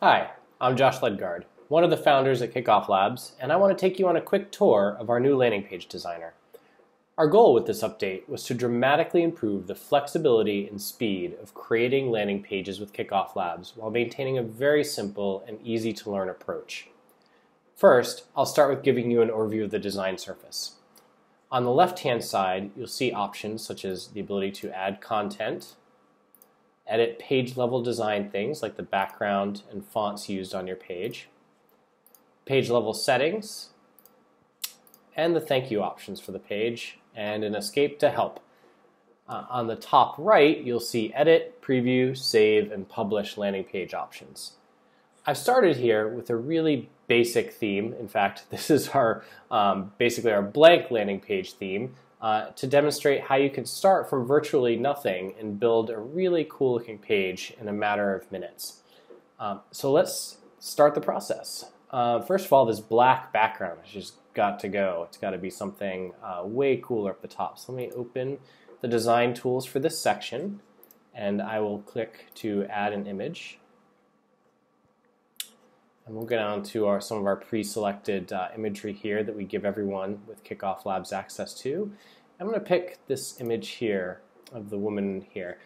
Hi, I'm Josh Ledgard, one of the founders at Kickoff Labs, and I want to take you on a quick tour of our new landing page designer. Our goal with this update was to dramatically improve the flexibility and speed of creating landing pages with Kickoff Labs while maintaining a very simple and easy to learn approach. First, I'll start with giving you an overview of the design surface. On the left-hand side, you'll see options such as the ability to add content, edit page level design things like the background and fonts used on your page, page level settings, and the thank you options for the page, and an escape to help. Uh, on the top right, you'll see edit, preview, save, and publish landing page options. I've started here with a really basic theme. In fact, this is our um, basically our blank landing page theme uh, to demonstrate how you can start from virtually nothing and build a really cool looking page in a matter of minutes. Um, so let's start the process. Uh, first of all, this black background has just got to go. It's got to be something uh, way cooler up the top. So let me open the design tools for this section and I will click to add an image. And we'll go down to our, some of our pre-selected uh, imagery here that we give everyone with Kickoff Labs access to. I'm going to pick this image here of the woman here.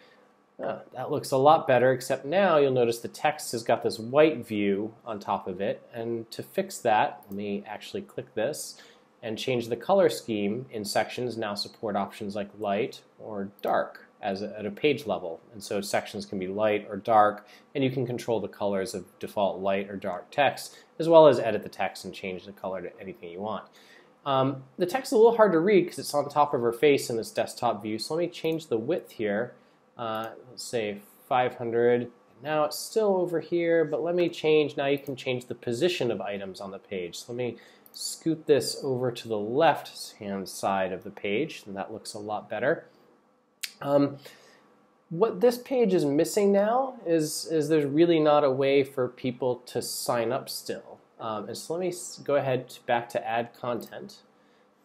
Uh, that looks a lot better, except now you'll notice the text has got this white view on top of it. And to fix that, let me actually click this and change the color scheme in sections. Now support options like light or dark as a, at a page level. And so sections can be light or dark, and you can control the colors of default light or dark text, as well as edit the text and change the color to anything you want. Um, the text is a little hard to read because it's on top of her face in this desktop view, so let me change the width here. Uh, let's say 500. Now it's still over here, but let me change, now you can change the position of items on the page. So let me scoot this over to the left hand side of the page, and that looks a lot better. Um, what this page is missing now is, is there's really not a way for people to sign up still. Um, and so let me go ahead back to add content.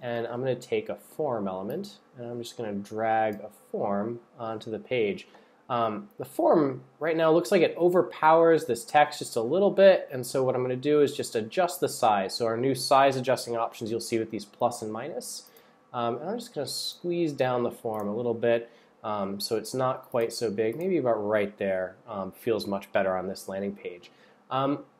And I'm going to take a form element, and I'm just going to drag a form onto the page. Um, the form right now looks like it overpowers this text just a little bit, and so what I'm going to do is just adjust the size. So our new size adjusting options you'll see with these plus and minus. Um, and I'm just going to squeeze down the form a little bit um, so it's not quite so big. Maybe about right there um, feels much better on this landing page.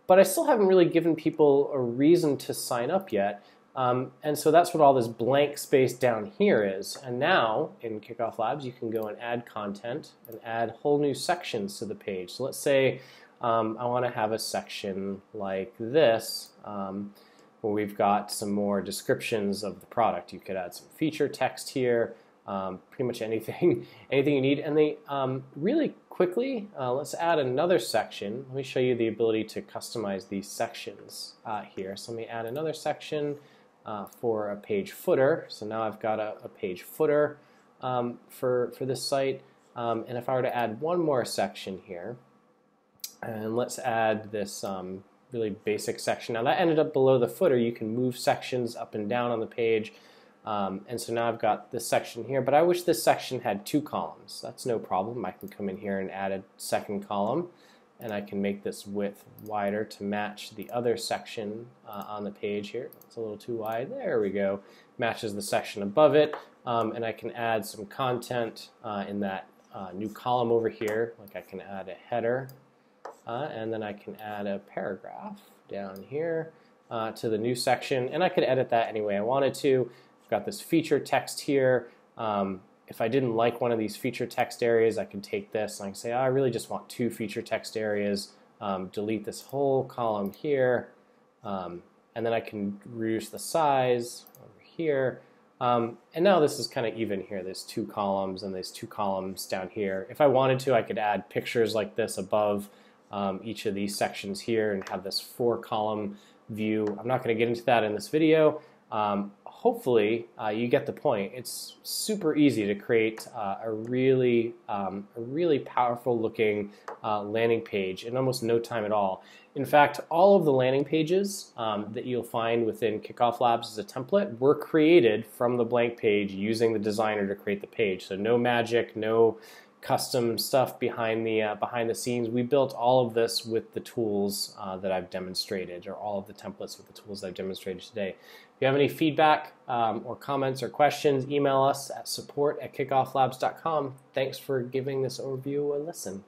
But I still haven't really given people a reason to sign up yet. Um, and so that's what all this blank space down here is. And now in Kickoff Labs, you can go and add content and add whole new sections to the page. So let's say um, I want to have a section like this um, where we've got some more descriptions of the product. You could add some feature text here um, pretty much anything, anything you need. And they um, really quickly, uh, let's add another section. Let me show you the ability to customize these sections uh, here. So let me add another section uh, for a page footer. So now I've got a, a page footer um, for, for this site. Um, and if I were to add one more section here, and let's add this um, really basic section. Now that ended up below the footer. You can move sections up and down on the page. Um, and so now I've got this section here, but I wish this section had two columns. That's no problem. I can come in here and add a second column, and I can make this width wider to match the other section uh, on the page here. It's a little too wide. There we go. Matches the section above it, um, and I can add some content uh, in that uh, new column over here. Like I can add a header, uh, and then I can add a paragraph down here uh, to the new section, and I could edit that any way I wanted to. I've got this feature text here. Um, if I didn't like one of these feature text areas, I can take this and I can say, oh, I really just want two feature text areas. Um, delete this whole column here. Um, and then I can reduce the size over here. Um, and now this is kind of even here. There's two columns and there's two columns down here. If I wanted to, I could add pictures like this above um, each of these sections here and have this four column view. I'm not going to get into that in this video. Um, hopefully uh, you get the point. It's super easy to create uh, a really um, a really powerful looking uh, landing page in almost no time at all. In fact, all of the landing pages um, that you'll find within Kickoff Labs as a template were created from the blank page using the designer to create the page. So no magic, no custom stuff behind the uh, behind the scenes. We built all of this with the tools uh, that I've demonstrated, or all of the templates with the tools I've demonstrated today. If you have any feedback um, or comments or questions, email us at support at kickofflabs.com. Thanks for giving this overview a listen.